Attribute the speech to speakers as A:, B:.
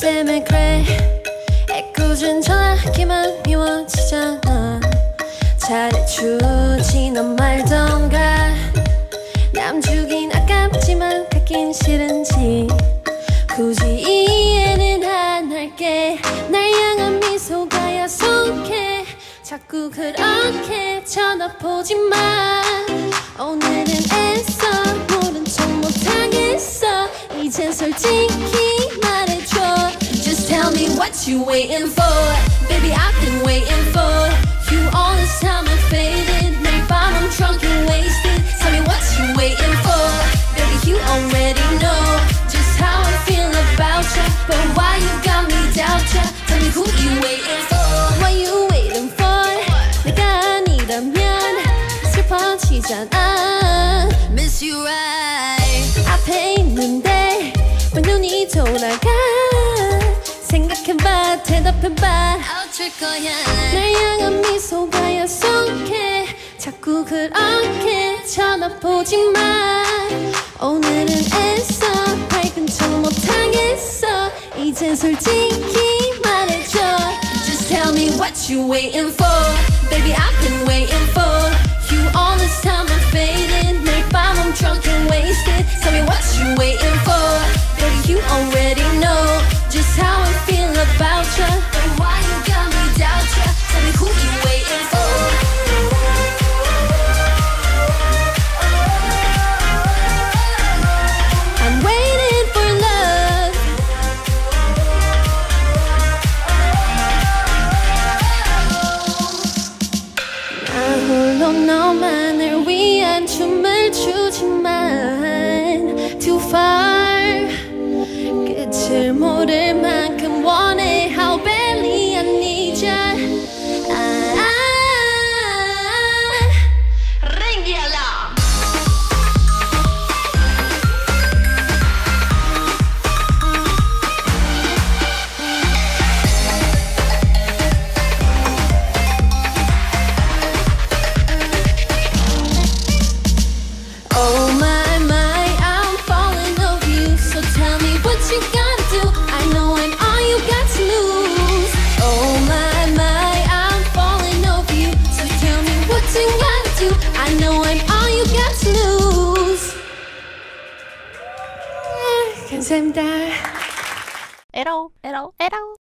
A: 때문에 그래 애꿎은 전화기만 미워지잖아 잘해주지 넌 말던가 남 주긴 아깝지만 갖긴 싫은지 굳이 이해는 안 할게 날 향한 미소가 야속해 자꾸 그렇게 전화 보지마 오늘은 애써 모른 척 못하겠어 이젠 솔직히 you waiting for? Baby, I've been waiting for you all this time. I faded, my bottom drunk and wasted. Tell me what you waiting for, baby. You already know just how I feel about you, but why you got me doubt ya? Tell me who you waiting for? Why you waiting for? 내가 아니라면 슬퍼지잖아. Miss you right. 앞에 있는데 왜 눈이 돌아가? 생각해봐 대답해봐 어쩔 거야 날 향한 미소가 약속해 자꾸 그렇게 쳐다보지 마 오늘은 애써 밝은 척 못하겠어 이제 솔직히 말해줘 Just tell me what you waiting for Baby I've been waiting for You all this time I'm fading i far, 끝을 모를 만. not to lose. 감사합니다.
B: 에러, 에러, 에러.